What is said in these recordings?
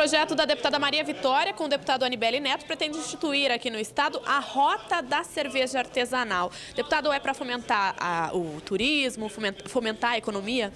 projeto da deputada Maria Vitória com o deputado Anibele Neto pretende instituir aqui no estado a rota da cerveja artesanal. Deputado, é para fomentar a, o turismo, fomentar a economia?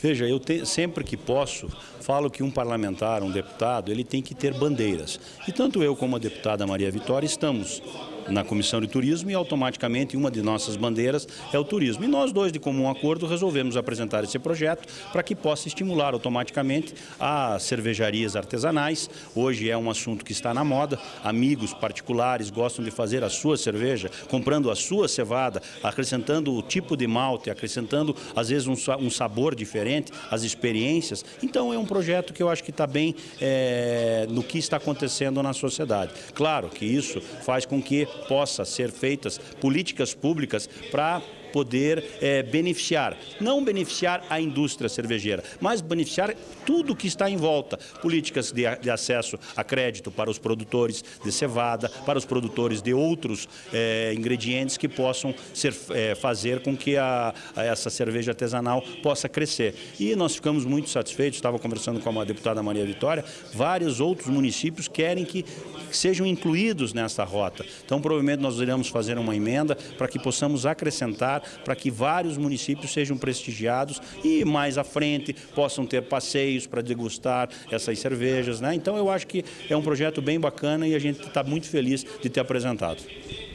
Veja, eu te, sempre que posso, falo que um parlamentar, um deputado, ele tem que ter bandeiras. E tanto eu como a deputada Maria Vitória estamos na Comissão de Turismo e automaticamente uma de nossas bandeiras é o turismo. E nós dois, de comum acordo, resolvemos apresentar esse projeto para que possa estimular automaticamente as cervejarias artesanais. Hoje é um assunto que está na moda. Amigos particulares gostam de fazer a sua cerveja, comprando a sua cevada, acrescentando o tipo de malte, acrescentando às vezes um, um sabor diferente, as experiências. Então é um projeto que eu acho que está bem é, no que está acontecendo na sociedade. Claro que isso faz com que possa ser feitas políticas públicas para poder é, beneficiar, não beneficiar a indústria cervejeira, mas beneficiar tudo que está em volta. Políticas de, de acesso a crédito para os produtores de cevada, para os produtores de outros é, ingredientes que possam ser, é, fazer com que a, a essa cerveja artesanal possa crescer. E nós ficamos muito satisfeitos, estava conversando com a deputada Maria Vitória, vários outros municípios querem que sejam incluídos nessa rota. Então, provavelmente nós iremos fazer uma emenda para que possamos acrescentar para que vários municípios sejam prestigiados e mais à frente possam ter passeios para degustar essas cervejas. Né? Então eu acho que é um projeto bem bacana e a gente está muito feliz de ter apresentado.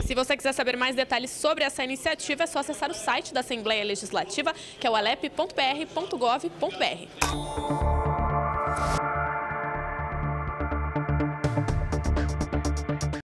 Se você quiser saber mais detalhes sobre essa iniciativa, é só acessar o site da Assembleia Legislativa, que é o alep.br.gov.br.